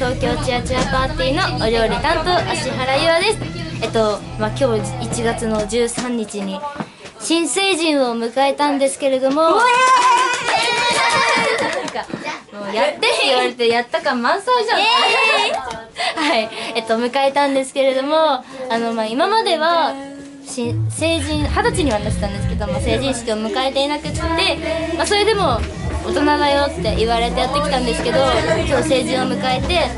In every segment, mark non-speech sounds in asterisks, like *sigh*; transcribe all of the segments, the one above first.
チアチアパーティーのお料理担当芦原優愛です。えっとまあ今日1月の13日に新成人を迎えたんですけれどもなんかもうやってって言われてやった感満載じゃん。はい。えっと迎えたんですけれどもあのまあ今まではし成人二十歳に渡したんですけども成人式を迎えていなくって、まあ、それでも大人だよって言われてやってきたんですけど今日成人を迎えて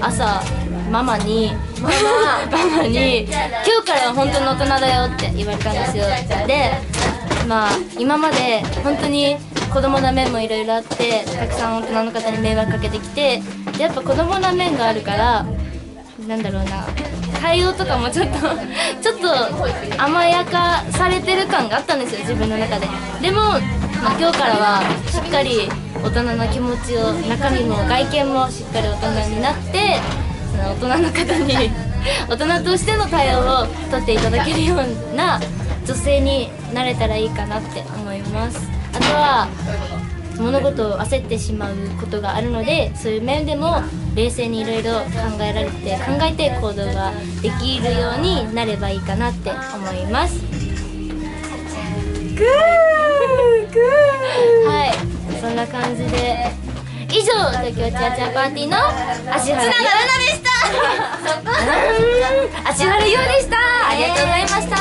朝ママにママに今日からは本当の大人だよって言われたんですよ。でまあ今まで本当に子供な面もいろいろあってたくさん大人の方に迷惑かけてきてやっぱ子供な面があるからなんだろうな対応とかもちょっとちょっと甘やかされてる感があったんですよ自分の中で。でも、ま、今日からはしっかり大人の気持ちを中身も外見もしっかり大人になってその大人の方に *laughs* 大人としての対応を取っていただけるような女性になれたらいいかなって思います。あとは物事を焦ってしまうことがあるのでそういう面でも冷静にいろいろ考えられて考えて行動ができるようになればいいかなって思います。グーな感じで。以上東京チャチャパーティーの芦原優ーでした。芦原優でした。ありがとうございました